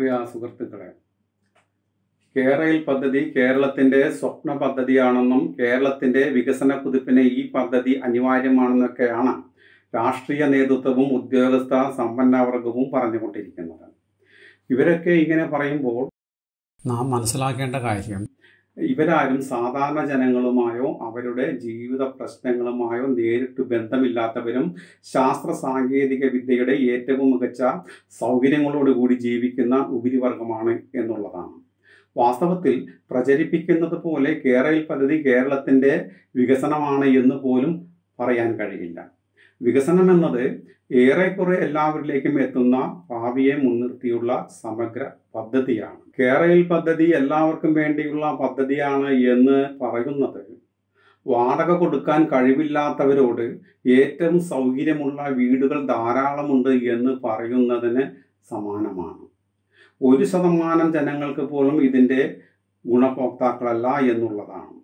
പ്രിയ സുഹൃത്തുക്കളെ കേരയിൽ പദ്ധതി കേരളത്തിന്റെ സ്വപ്ന പദ്ധതിയാണെന്നും കേരളത്തിന്റെ വികസന കുതിപ്പിന് ഈ പദ്ധതി അനിവാര്യമാണെന്നൊക്കെയാണ് രാഷ്ട്രീയ നേതൃത്വവും ഉദ്യോഗസ്ഥ സമ്പന്നവർഗവും പറഞ്ഞുകൊണ്ടിരിക്കുന്നത്. ഇവരൊക്കെ ഇങ്ങനെ പറയുമ്പോൾ നാം മനസ്സിലാക്കേണ്ട കാര്യം ഇവരാരും സാധാരണ ജനങ്ങളുമായോ അവരുടെ ജീവിത പ്രശ്നങ്ങളുമായോ നേരിട്ട് ബന്ധമില്ലാത്തവരും ശാസ്ത്ര സാങ്കേതിക വിദ്യയുടെ ഏറ്റവും മികച്ച സൗകര്യങ്ങളോടുകൂടി ജീവിക്കുന്ന ഉപരിവർഗമാണ് എന്നുള്ളതാണ്. വാസ്തവത്തിൽ പ്രചരിപ്പിക്കുന്നത് പോലെ കേരളയിൽ പദ്ധതി കേരളത്തിന്റെ വികസനമാണ് എന്ന് പോലും പറയാൻ കഴിയില്ല. വികസനം എന്നത് ഏറെക്കുറെ എല്ലാവരിലേക്കും എത്തുന്ന ഭാവിയെ മുൻനിർത്തിയുള്ള സമഗ്ര പദ്ധതിയാണ്. കേരള പദ്ധതി എല്ലാവർക്കും വേണ്ടിയുള്ള പദ്ധതിയാണ് എന്ന് പറയുന്നത്. വാടക കൊടുക്കാൻ കഴിവില്ലാത്തവരോട് ഏറ്റവും സൗകര്യമുള്ള വീടുകൾ ധാരാളമുണ്ട് എന്ന് പറയുന്നതിന് സമാനമാണ്. ഒരു ശതമാനം ജനങ്ങൾക്ക് പോലും ഇതിന്റെ ഗുണഭോക്താക്കളല്ല എന്നുള്ളതാണ്.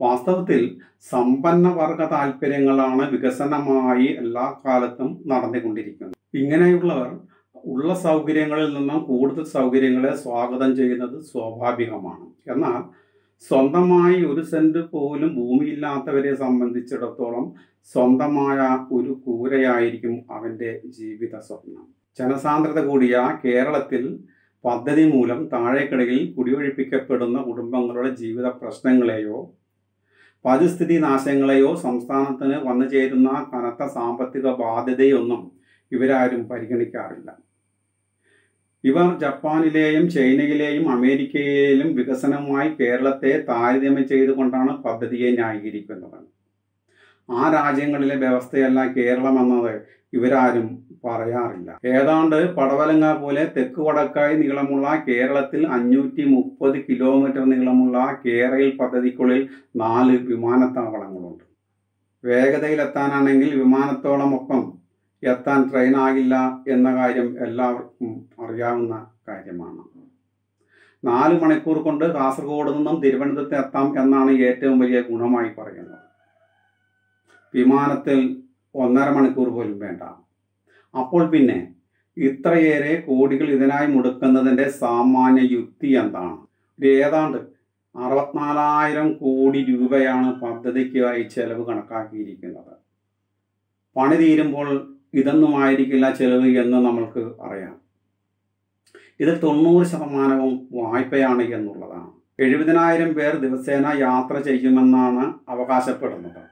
വാസ്തവത്തിൽ സമ്പന്ന വർഗ താല്പര്യങ്ങളാണ് വികസനമായി എല്ലാ കാലത്തും നടന്നുകൊണ്ടിരിക്കുന്നത്. ഇങ്ങനെയുള്ളവർ ഉള്ള സൗകര്യങ്ങളിൽ നിന്നും കൂടുതൽ സൗകര്യങ്ങളെ സ്വാഗതം ചെയ്യുന്നത് സ്വാഭാവികമാണ്. എന്നാൽ സ്വന്തമായി ഒരു സെന്റ് പോലും ഭൂമിയില്ലാത്തവരെ സംബന്ധിച്ചിടത്തോളം സ്വന്തമായ ഒരു കൂരയായിരിക്കും അവന്റെ ജീവിത സ്വപ്നം. ജനസാന്ദ്രത കൂടിയ കേരളത്തിൽ പദ്ധതി മൂലം താഴേക്കിടയിൽ കുടിയൊഴിപ്പിക്കപ്പെടുന്ന കുടുംബങ്ങളുടെ ജീവിത പ്രശ്നങ്ങളെയോ പരിസ്ഥിതി നാശങ്ങളെയോ സംസ്ഥാനത്തിന് വന്നു ചേരുന്ന കനത്ത സാമ്പത്തിക ബാധ്യതയൊന്നും ഇവരാരും പരിഗണിക്കാറില്ല. ഇവർ ജപ്പാനിലെയും ചൈനയിലെയും അമേരിക്കയിലെയും വികസനവുമായി കേരളത്തെ താരതമ്യം ചെയ്തുകൊണ്ടാണ് പദ്ധതിയെ ന്യായീകരിക്കുന്നത്. ആ രാജ്യങ്ങളിലെ വ്യവസ്ഥയല്ല കേരളം എന്നത്. ഇവരാരും പറയാറില്ല. ഏതാണ്ട് പടവലങ്ങ പോലെ തെക്ക് വടക്കായി നീളമുള്ള കേരളത്തിൽ അഞ്ഞൂറ്റി മുപ്പത് കിലോമീറ്റർ നീളമുള്ള കേരളയിൽ പദ്ധതിക്കുള്ളിൽ നാല് വിമാനത്താവളങ്ങളുണ്ട്. വേഗതയിലെത്താനാണെങ്കിൽ വിമാനത്തോളം ഒപ്പം എത്താൻ ട്രെയിൻ ആകില്ല എന്ന കാര്യം എല്ലാവർക്കും അറിയാവുന്ന കാര്യമാണ്. നാല് മണിക്കൂർ കൊണ്ട് കാസർഗോഡ് നിന്നും തിരുവനന്തപുരത്ത് എത്താം എന്നാണ് ഏറ്റവും വലിയ ഗുണമായി പറയുന്നത്. വിമാനത്തിൽ ഒന്നര മണിക്കൂർ പോലും വേണ്ട. അപ്പോൾ പിന്നെ ഇത്രയേറെ കോടികൾ ഇതിനായി മുടക്കുന്നതിന്റെ സാമാന്യ യുക്തി എന്താണ്? ഏതാണ്ട് അറുപത്തിനാലായിരം കോടി രൂപയാണ് പദ്ധതിക്കായി ചെലവ് കണക്കാക്കിയിരിക്കുന്നത്. പണി തീരുമ്പോൾ ഇതൊന്നും ആയിരിക്കില്ല ചെലവ് എന്ന് നമ്മൾക്ക് അറിയാം. ഇതിൽ തൊണ്ണൂറ് ശതമാനവും വായ്പയാണ് എന്നുള്ളതാണ്. എഴുപതിനായിരം പേർ ദിവസേന യാത്ര ചെയ്യുമെന്നാണ് അവകാശപ്പെടുന്നത്.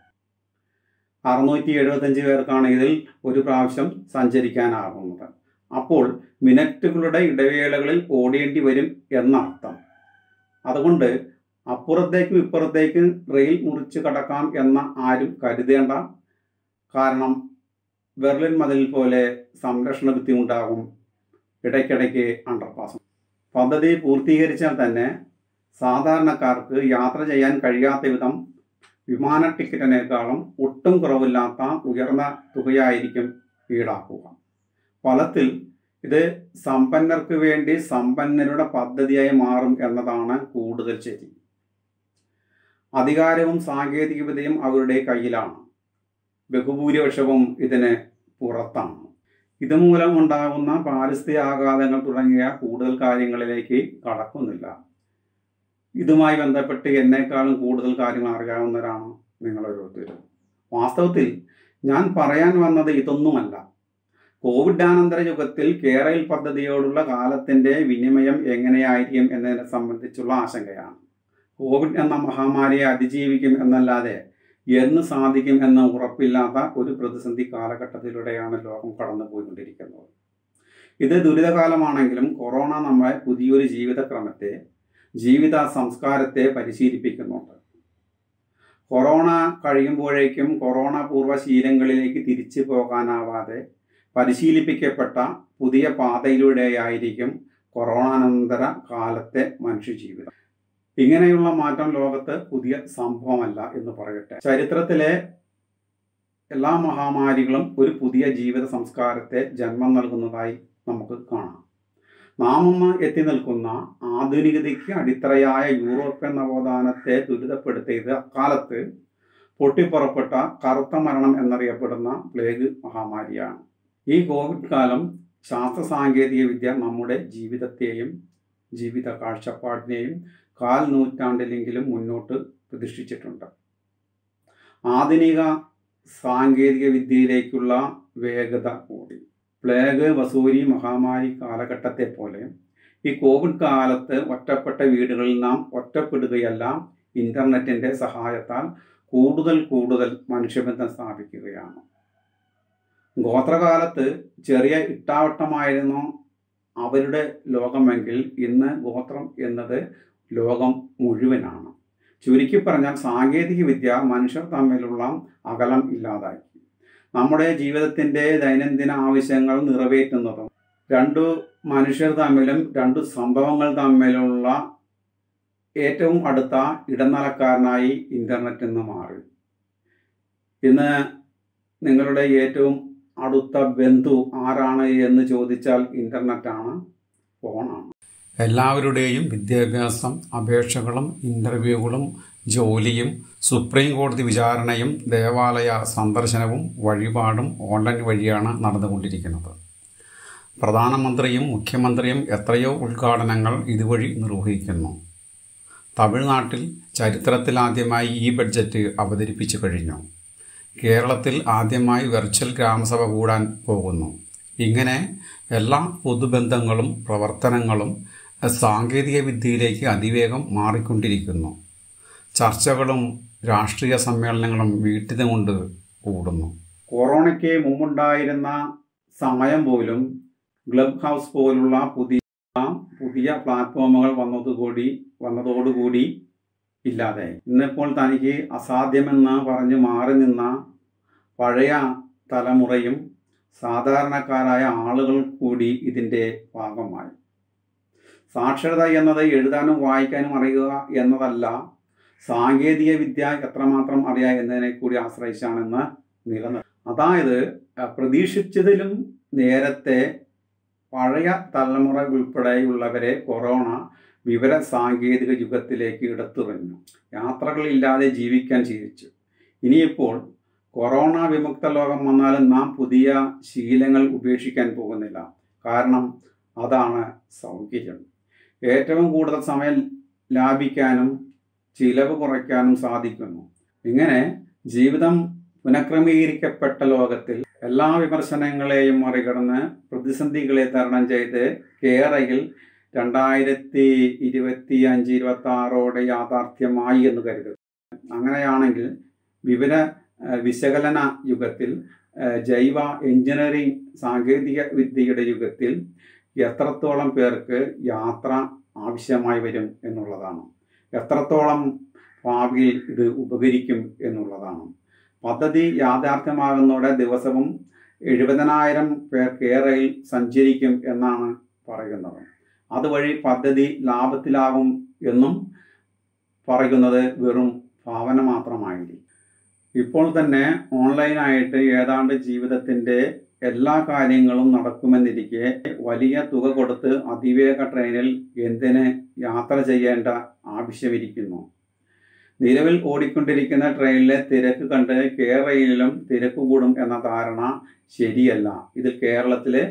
അറുന്നൂറ്റി എഴുപത്തഞ്ച് പേർക്കാണ് ഇതിൽ ഒരു പ്രാവശ്യം സഞ്ചരിക്കാനാകുന്നത്. അപ്പോൾ മിനറ്റുകളുടെ ഇടവേളകളിൽ ഓടേണ്ടി വരും എന്നർത്ഥം. അതുകൊണ്ട് അപ്പുറത്തേക്കും ഇപ്പുറത്തേക്കും റെയിൽ മുറിച്ച് കടക്കാം എന്ന ആരും കരുതേണ്ട കാരണം ബെർലിൻ മതിൽ പോലെ സംരക്ഷണ ബുദ്ധിമുട്ടാകും. ഇടയ്ക്കിടയ്ക്ക് അണ്ടർപാസ് പദ്ധതി പൂർത്തീകരിച്ചാൽ തന്നെ സാധാരണക്കാർക്ക് യാത്ര ചെയ്യാൻ കഴിയാത്ത വിധം വിമാന ടിക്കറ്റിനേക്കാളും ഒട്ടും കുറവില്ലാത്ത ഉയർന്ന തുകയായിരിക്കും ഈടാക്കുക. ഫലത്തിൽ ഇത് സമ്പന്നർക്ക് വേണ്ടി സമ്പന്നരുടെ പദ്ധതിയായി മാറും എന്നതാണ് കൂടുതൽ ശരി. അധികാരവും സാങ്കേതികവിദ്യയും അവരുടെ കയ്യിലാണ്. ബഹുഭൂരിപക്ഷവും ഇതിന് പുറത്താണ്. ഇതുമൂലം ഉണ്ടാകുന്ന പാരിസ്ഥിതിക ആഘാതങ്ങൾ തുടങ്ങിയ കൂടുതൽ കാര്യങ്ങളിലേക്ക് കടക്കുന്നില്ല. ഇതുമായി ബന്ധപ്പെട്ട് എന്നെക്കാളും കൂടുതൽ കാര്യങ്ങൾ അറിയാവുന്നവരാണ് നിങ്ങൾ ഓരോരുത്തരും വാസ്തവത്തിൽ ഞാൻ പറയാൻ വന്നത് ഇതൊന്നുമല്ല. കോവിഡാനന്തര യുഗത്തിൽ കേരയിൽ പദ്ധതിയോടുള്ള കാലത്തിന്റെ വിനിമയം എങ്ങനെയായിരിക്കും എന്നതിനെ സംബന്ധിച്ചുള്ള ആശങ്കയാണ്. കോവിഡ് എന്ന മഹാമാരിയെ അതിജീവിക്കും എന്നല്ലാതെ എന്ന് സാധിക്കും എന്ന ഉറപ്പില്ലാത്ത ഒരു പ്രതിസന്ധി കാലഘട്ടത്തിലൂടെയാണ് ലോകം കടന്നുപോയിക്കൊണ്ടിരിക്കുന്നത്. ഇത് ദുരിതകാലമാണെങ്കിലും കൊറോണ നമ്മളെ പുതിയൊരു ജീവിതക്രമത്തെ ജീവിത സംസ്കാരത്തെ പരിശീലിപ്പിക്കുന്നുണ്ട്. കൊറോണ കഴിയുമ്പോഴേക്കും കൊറോണ പൂർവ ശീലങ്ങളിലേക്ക് തിരിച്ചു പോകാനാവാതെ പരിശീലിപ്പിക്കപ്പെട്ട പുതിയ പാതയിലൂടെയായിരിക്കും കൊറോണാനന്തര കാലത്തെ മനുഷ്യജീവിതം. ഇങ്ങനെയുള്ള മാറ്റം ലോകത്ത് പുതിയ സംഭവമല്ല എന്ന് പറയട്ടെ. ചരിത്രത്തിലെ എല്ലാ മഹാമാരികളും ഒരു പുതിയ ജീവിത സംസ്കാരത്തെ ജന്മം നൽകുന്നതായി നമുക്ക് കാണാം. നാം ഒന്ന് എത്തി നിൽക്കുന്ന ആധുനികതയ്ക്ക് അടിത്തറയായ യൂറോപ്യൻ നവോത്ഥാനത്തെ ദുരിതപ്പെടുത്തിയത് അക്കാലത്ത് പൊട്ടിപ്പുറപ്പെട്ട കറുത്ത മരണം എന്നറിയപ്പെടുന്ന പ്ലേഗ് മഹാമാരിയാണ്. ഈ കോവിഡ് കാലം ശാസ്ത്ര സാങ്കേതിക വിദ്യ നമ്മുടെ ജീവിതത്തെയും ജീവിത കാഴ്ചപ്പാടിനെയും കാൽ നൂറ്റാണ്ടിലെങ്കിലും മുന്നോട്ട് പ്രതിഷ്ഠിച്ചിട്ടുണ്ട്. ആധുനിക സാങ്കേതിക വിദ്യയിലേക്കുള്ള വേഗത കൂടി. പ്ലേഗ് വസൂരി മഹാമാരി കാലഘട്ടത്തെ പോലെ ഈ കോവിഡ് കാലത്ത് ഒറ്റപ്പെട്ട വീടുകളിൽ നാം ഒറ്റപ്പെടുകയല്ല ഇന്റർനെറ്റിന്റെ സഹായത്താൽ കൂടുതൽ കൂടുതൽ മനുഷ്യബന്ധം സ്ഥാപിക്കുകയാണ്. ഗോത്രകാലത്ത് ചെറിയ ഇട്ടാവട്ടമായിരുന്നു അവരുടെ ലോകമെങ്കിൽ ഇന്ന് ഗോത്രം എന്നത് ലോകം മുഴുവനാണ്. ചുരുക്കി പറഞ്ഞാൽ സാങ്കേതിക വിദ്യ മനുഷ്യർ തമ്മിലുള്ള അകലം ഇല്ലാതാക്കി. നമ്മുടെ ജീവിതത്തിന്റെ ദൈനംദിന ആവശ്യങ്ങൾ നിറവേറ്റുന്നതും രണ്ടു മനുഷ്യർ തമ്മിലും രണ്ടു സംഭവങ്ങൾ തമ്മിലുള്ള ഏറ്റവും അടുത്ത ഇടനിലക്കാരനായി ഇന്റർനെറ്റ് എന്ന് മാറി. ഇന്ന് നിങ്ങളുടെ ഏറ്റവും അടുത്ത ബന്ധു ആരാണ് എന്ന് ചോദിച്ചാൽ ഇന്റർനെറ്റാണ് ഫോണാണ് എല്ലാവരുടെയും വിദ്യാഭ്യാസം അപേക്ഷകളും ഇന്റർവ്യൂകളും ജോലിയും സുപ്രീം കോടതി വിചാരണയും ദേവാലയ സന്ദർശനവും വഴിപാടും ഓൺലൈൻ വഴിയാണ് നടന്നുകൊണ്ടിരിക്കുന്നത്. പ്രധാനമന്ത്രിയും മുഖ്യമന്ത്രിയും എത്രയോ ഉദ്ഘാടനങ്ങൾ ഇതുവഴി നിർവഹിക്കുന്നു. തമിഴ്നാട്ടിൽ ചരിത്രത്തിലാദ്യമായി ഈ ബഡ്ജറ്റ് അവതരിപ്പിച്ചു കഴിഞ്ഞു. കേരളത്തിൽ ആദ്യമായി വെർച്വൽ ഗ്രാമസഭ കൂടാൻ പോകുന്നു. ഇങ്ങനെ എല്ലാ പൊതുബന്ധങ്ങളും പ്രവർത്തനങ്ങളും സാങ്കേതിക വിദ്യയിലേക്ക് അതിവേഗം മാറിക്കൊണ്ടിരിക്കുന്നു. ചർച്ചകളും രാഷ്ട്രീയ സമ്മേളനങ്ങളും വീട്ടിൽ കൊണ്ട് കൂടുന്നു. കൊറോണയ്ക്ക് മുമ്പുണ്ടായിരുന്ന സമയം പോലും ക്ലബ് ഹൗസ് പോലുള്ള പുതിയ പുതിയ പ്ലാറ്റ്ഫോമുകൾ വന്നതുകൂടി വന്നതോടുകൂടി ഇല്ലാതെ. ഇന്നിപ്പോൾ തനിക്ക് അസാധ്യമെന്ന് പറഞ്ഞ് മാറി നിന്ന പഴയ തലമുറയും സാധാരണക്കാരായ ആളുകൾ കൂടി ഇതിന്റെ ഭാഗമായി. സാക്ഷരത എന്നത് എഴുതാനും വായിക്കാനും അറിയുക എന്നതല്ല സാങ്കേതിക വിദ്യ എത്രമാത്രം അറിയുക എന്നതിനെ കൂടി ആശ്രയിച്ചാണെന്ന് നിലനിർ അതായത് പ്രതീക്ഷിച്ചതിലും നേരത്തെ പഴയ തലമുറ ഉൾപ്പെടെയുള്ളവരെ കൊറോണ വിവര സാങ്കേതിക യുഗത്തിലേക്ക് എടുത്തുറിഞ്ഞു യാത്രകളില്ലാതെ ജീവിക്കാൻ ശീലിച്ചു ഇനിയിപ്പോൾ കൊറോണ വിമുക്ത ലോകം വന്നാലും നാം പുതിയ ശീലങ്ങൾ ഉപേക്ഷിക്കാൻ പോകുന്നില്ല. കാരണം അതാണ് സൗകര്യം. ഏറ്റവും കൂടുതൽ സമയം ലാഭിക്കാനും ചിലവ് കുറയ്ക്കാനും സാധിക്കുന്നു. ഇങ്ങനെ ജീവിതം പുനഃക്രമീകരിക്കപ്പെട്ട ലോകത്തിൽ എല്ലാ വിമർശനങ്ങളെയും മറികടന്ന് പ്രതിസന്ധികളെ തരണം ചെയ്ത് കേരയിൽ രണ്ടായിരത്തി ഇരുപത്തി അഞ്ച് ഇരുപത്തി ആറോടെ യാഥാർത്ഥ്യമായി എന്ന് കരുതുക അങ്ങനെയാണെങ്കിൽ വിവര വിശകലന യുഗത്തിൽ ജൈവ എഞ്ചിനീയറിംഗ് സാങ്കേതിക വിദ്യയുടെ യുഗത്തിൽ എത്രത്തോളം പേർക്ക് യാത്ര ആവശ്യമായി വരും എന്നുള്ളതാണ്. എത്രത്തോളം ഭാവിയിൽ ഇത് ഉപകരിക്കും എന്നുള്ളതാണ്. പദ്ധതി യാഥാർത്ഥ്യമാകുന്നതോടെ ദിവസവും എഴുപതിനായിരം പേർ കേരളയിൽ സഞ്ചരിക്കും എന്നാണ് പറയുന്നത്. അതുവഴി പദ്ധതി ലാഭത്തിലാകും എന്നും പറയുന്നത് വെറും ഭാവന മാത്രമായിരിക്കും. ഇപ്പോൾ തന്നെ ഓൺലൈനായിട്ട് ഏതാണ്ട് ജീവിതത്തിന്റെ എല്ലാ കാര്യങ്ങളും നടക്കുമെന്നിരിക്കെ വലിയ തുക കൊടുത്ത് അതിവേഗ ട്രെയിനിൽ എന്തിന് യാത്ര ചെയ്യേണ്ട ആവശ്യമിരിക്കുന്നു. നിലവിൽ ഓടിക്കൊണ്ടിരിക്കുന്ന ട്രെയിനിലെ തിരക്ക് കണ്ട് കേരളയിലും തിരക്ക് കൂടും എന്ന ധാരണ ശരിയല്ല. ഇതിൽ കേരളത്തിലെ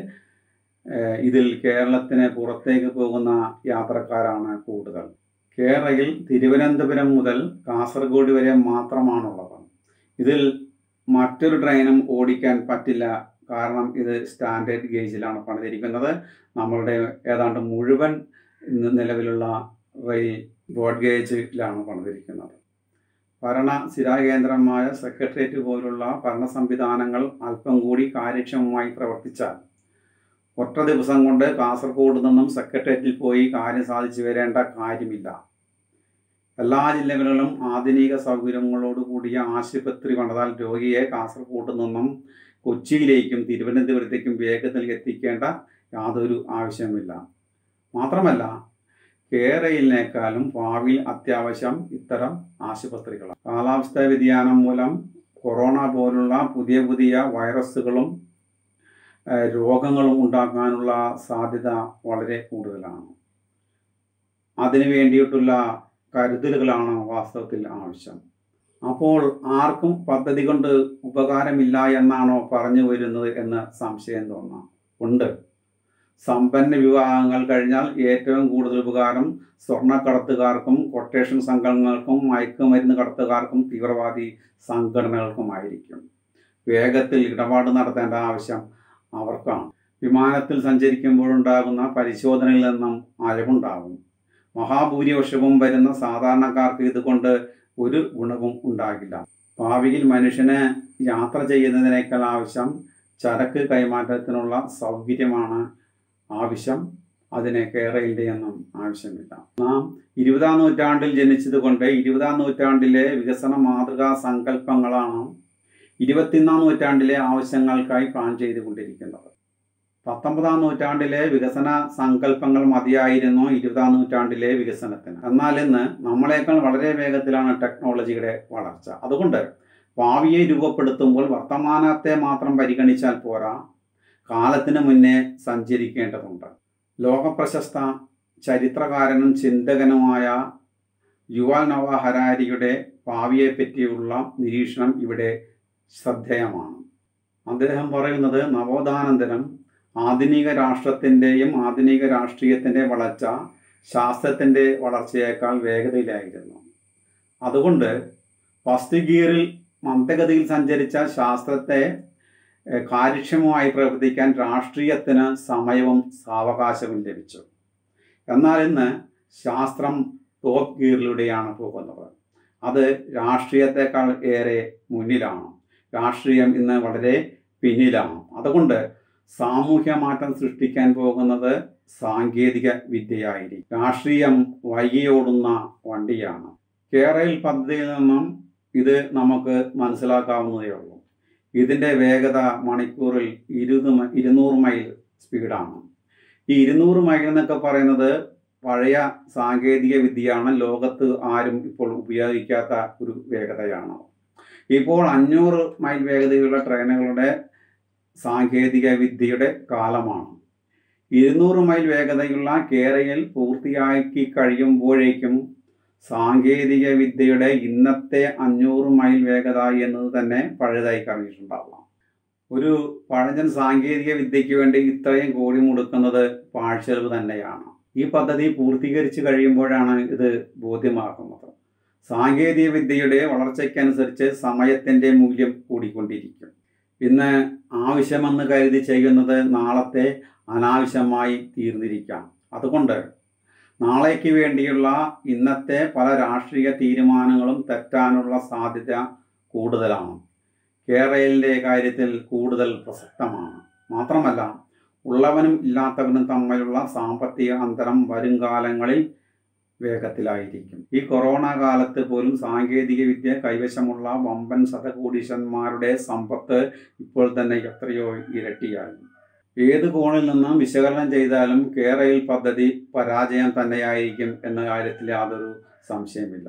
ഇതിൽ കേരളത്തിന് പുറത്തേക്ക് പോകുന്ന യാത്രക്കാരാണ് കൂടുതൽ. കേരളയിൽ തിരുവനന്തപുരം മുതൽ കാസർഗോഡ് വരെ മാത്രമാണുള്ളത്. ഇതിൽ മറ്റൊരു ട്രെയിനും ഓടിക്കാൻ പറ്റില്ല കാരണം ഇത് സ്റ്റാൻഡേർഡ് ഗേജിലാണ് പണിതിരിക്കുന്നത്. നമ്മളുടെ ഏതാണ്ട് മുഴുവൻ നിലവിലുള്ള റെയിൽ ബോഡ് ഗേജിലാണ് പണിതിരിക്കുന്നത്. ഭരണ സ്ഥിരാകേന്ദ്രമായ സെക്രട്ടേറിയറ്റ് പോലുള്ള ഭരണ സംവിധാനങ്ങൾ അല്പം കൂടി കാര്യക്ഷമമായി പ്രവർത്തിച്ചാൽ ഒറ്റ ദിവസം കൊണ്ട് കാസർഗോഡ് നിന്നും സെക്രട്ടേറിയറ്റിൽ പോയി കാര്യം സാധിച്ചു വരേണ്ട കാര്യമില്ല. എല്ലാ ജില്ലകളിലും ആധുനിക സൗകര്യങ്ങളോട് കൂടിയ ആശുപത്രി പണിതാൽ രോഗിയെ കാസർഗോഡ് നിന്നും കൊച്ചിയിലേക്കും തിരുവനന്തപുരത്തേക്കും വേഗത്തിൽ എത്തിക്കേണ്ട യാതൊരു ആവശ്യമില്ല മാത്രമല്ല കേരളിനേക്കാളും ഭാവിയിൽ അത്യാവശ്യം ഇത്തരം ആശുപത്രികളാണ്. കാലാവസ്ഥാ വ്യതിയാനം മൂലം കൊറോണ പോലുള്ള പുതിയ പുതിയ വൈറസുകളും രോഗങ്ങളും ഉണ്ടാക്കാനുള്ള സാധ്യത വളരെ കൂടുതലാണ്. അതിനു വേണ്ടിയിട്ടുള്ള കരുതലുകളാണ് വാസ്തവത്തിൽ ആവശ്യം. അപ്പോൾ ആർക്കും പദ്ധതി കൊണ്ട് ഉപകാരമില്ല എന്നാണോ പറഞ്ഞു വരുന്നത് എന്ന് സംശയം തോന്നാം. ഉണ്ട്. സമ്പന്ന വിവാഹങ്ങൾ കഴിഞ്ഞാൽ ഏറ്റവും കൂടുതൽ ഉപകാരം സ്വർണക്കടത്തുകാർക്കും കൊട്ടേഷൻ സംഘങ്ങൾക്കും മയക്കുമരുന്ന് കടത്തുകാർക്കും തീവ്രവാദി സംഘടനകൾക്കുമായിരിക്കും. വേഗത്തിൽ ഇടപാട് നടത്തേണ്ട ആവശ്യം അവർക്കാണ്. വിമാനത്തിൽ സഞ്ചരിക്കുമ്പോഴുണ്ടാകുന്ന പരിശോധനയിൽ നിന്നും അയവുണ്ടാകും മഹാഭൂരിപക്ഷവും വരുന്ന സാധാരണക്കാർക്ക് ഇതുകൊണ്ട് ഒരു ഗുണവും ഉണ്ടാകില്ല. ഭാവിയിൽ മനുഷ്യന് യാത്ര ചെയ്യുന്നതിനേക്കാൾ ആവശ്യം ചരക്ക് കൈമാറ്റത്തിനുള്ള സൗകര്യമാണ് ആവശ്യം. അതിനെ കേരളയിന്റെ ഒന്നും ആവശ്യമില്ല. നാം ഇരുപതാം നൂറ്റാണ്ടിൽ ജനിച്ചതുകൊണ്ട് ഇരുപതാം നൂറ്റാണ്ടിലെ വികസന മാതൃകാ സങ്കല്പങ്ങളാണ് ഇരുപത്തിയൊന്നാം നൂറ്റാണ്ടിലെ ആവശ്യങ്ങൾക്കായി പ്ലാൻ ചെയ്തുകൊണ്ടിരിക്കുന്നത്. പത്തൊമ്പതാം നൂറ്റാണ്ടിലെ വികസന സങ്കല്പങ്ങൾ മതിയായിരുന്നു ഇരുപതാം നൂറ്റാണ്ടിലെ വികസനത്തിന്. എന്നാൽ ഇന്ന് നമ്മളെക്കാൾ വളരെ വേഗത്തിലാണ് ടെക്നോളജിയുടെ വളർച്ച. അതുകൊണ്ട് ഭാവിയെ രൂപപ്പെടുത്തുമ്പോൾ വർത്തമാനത്തെ മാത്രം പരിഗണിച്ചാൽ പോരാ. കാലത്തിന് മുന്നേ സഞ്ചരിക്കേണ്ടതുണ്ട്. ലോകപ്രശസ്ത ചരിത്രകാരനും ചിന്തകനുമായ യുവാൽ നവ ഹരാരിയുടെ ഭാവിയെപ്പറ്റിയുള്ള നിരീക്ഷണം ഇവിടെ ശ്രദ്ധേയമാണ്. അദ്ദേഹം പറയുന്നത് നവോത്ഥാനന്തരം ആധുനിക രാഷ്ട്രത്തിന്റെയും ആധുനിക രാഷ്ട്രീയത്തിന്റെ വളർച്ച ശാസ്ത്രത്തിന്റെ വളർച്ചയേക്കാൾ വേഗതയിലായിരുന്നു. അതുകൊണ്ട് ഫസ്റ്റ് ഗിയറിൽ മന്ദഗതിയിൽ സഞ്ചരിച്ച ശാസ്ത്രത്തെ കാര്യക്ഷമമായി പ്രവർത്തിക്കാൻ രാഷ്ട്രീയത്തിന് സമയവും സാവകാശവും ലഭിച്ചു. എന്നാൽ ഇന്ന് ശാസ്ത്രം ടോപ്പ് ഗിയറിലൂടെയാണ് പോകുന്നത്. അത് രാഷ്ട്രീയത്തെക്കാൾ ഏറെ മുന്നിലാണ്. രാഷ്ട്രീയം ഇന്ന് വളരെ പിന്നിലാണ്. അതുകൊണ്ട് സാമൂഹ്യ മാറ്റം സൃഷ്ടിക്കാൻ പോകുന്നത് സാങ്കേതിക വിദ്യയായിരിക്കും. രാഷ്ട്രീയം വൈകിയോടുന്ന വണ്ടിയാണ്. കേരളയിൽ പദ്ധതിയിൽ നിന്നും ഇത് നമുക്ക് മനസ്സിലാക്കാവുന്നതേ ഉള്ളൂ. ഇതിന്റെ വേഗത മണിക്കൂറിൽ ഇരുപത് മ- ഇരുന്നൂറ് മൈൽ സ്പീഡാണ്. ഈ ഇരുന്നൂറ് മൈൽ എന്നൊക്കെ പറയുന്നത് പഴയ സാങ്കേതിക വിദ്യയാണ്. ലോകത്ത് ആരും ഇപ്പോൾ ഉപയോഗിക്കാത്ത ഒരു വേഗതയാണ്. ഇപ്പോൾ അഞ്ഞൂറ് മൈൽ വേഗതയുള്ള ട്രെയിനുകളുടെ സാങ്കേതിക വിദ്യയുടെ കാലമാണ്. ഇരുന്നൂറ് മൈൽ വേഗതയുള്ള കേരയിൽ പൂർത്തിയാക്കി കഴിയുമ്പോഴേക്കും സാങ്കേതിക വിദ്യയുടെ ഇന്നത്തെ അഞ്ഞൂറ് മൈൽ വേഗത എന്നത് തന്നെ പഴയതായി കഴിഞ്ഞിട്ടുണ്ടാവാം ഒരു പഴഞ്ചൻ സാങ്കേതിക വിദ്യയ്ക്ക് വേണ്ടി ഇത്രയും കോടി മുടക്കുന്നത് പാഴ്ചെലവ് തന്നെയാണ്. ഈ പദ്ധതി പൂർത്തീകരിച്ചു കഴിയുമ്പോഴാണ് ഇത് ബോധ്യമാകുന്നത്. സാങ്കേതിക വിദ്യയുടെ വളർച്ചയ്ക്കനുസരിച്ച് സമയത്തിന്റെ മൂല്യം കൂടിക്കൊണ്ടിരിക്കും. ഇന്ന് ആവശ്യമെന്ന് കരുതി ചെയ്യുന്നത് നാളത്തെ അനാവശ്യമായി തീർന്നിരിക്കാം. അതുകൊണ്ട് നാളേക്ക് വേണ്ടിയുള്ള ഇന്നത്തെ പല രാഷ്ട്രീയ തീരുമാനങ്ങളും തെറ്റാനുള്ള സാധ്യത കൂടുതലാണ്. കേരളയിലെ കാര്യത്തിൽ കൂടുതൽ പ്രസക്തമാണ്. മാത്രമല്ല ഉള്ളവനും ഇല്ലാത്തവനും തമ്മിലുള്ള സാമ്പത്തിക അന്തരം വരും കാലങ്ങളിൽ വേഗത്തിലായിരിക്കും. ഈ കൊറോണ കാലത്ത് പോലും സാങ്കേതിക വിദ്യ കൈവശമുള്ള വമ്പൻ ശതകോടീശന്മാരുടെ സമ്പത്ത് ഇപ്പോൾ തന്നെ എത്രയോ ഇരട്ടിയായി. ഏത് കോണിൽ നിന്നും വിശകലനം ചെയ്താലും കേരയിൽ പദ്ധതി പരാജയം തന്നെയായിരിക്കും എന്ന കാര്യത്തിൽ യാതൊരു സംശയമില്ല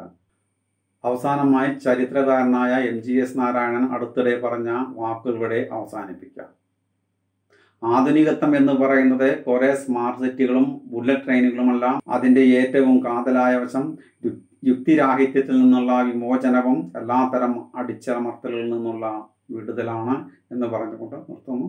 അവസാനമായി ചരിത്രകാരനായ എം ജി എസ് നാരായണൻ അടുത്തിടെ പറഞ്ഞ വാക്കുകളുടെ അവസാനിപ്പിക്കാം. ആധുനികത്വം എന്ന് പറയുന്നത് കുറേ സ്മാർട്ട് സിറ്റികളും ബുള്ളറ്റ് ട്രെയിനുകളുമെല്ലാം അതിന്റെ ഏറ്റവും കാതലായ വശം യുക്തിരാഹിത്യത്തിൽ നിന്നുള്ള വിമോചനവും എല്ലാത്തരം അടിച്ചമർത്തലിൽ നിന്നുള്ള വിടുതലാണ് എന്ന് പറഞ്ഞുകൊണ്ട് നിർത്തുന്നു.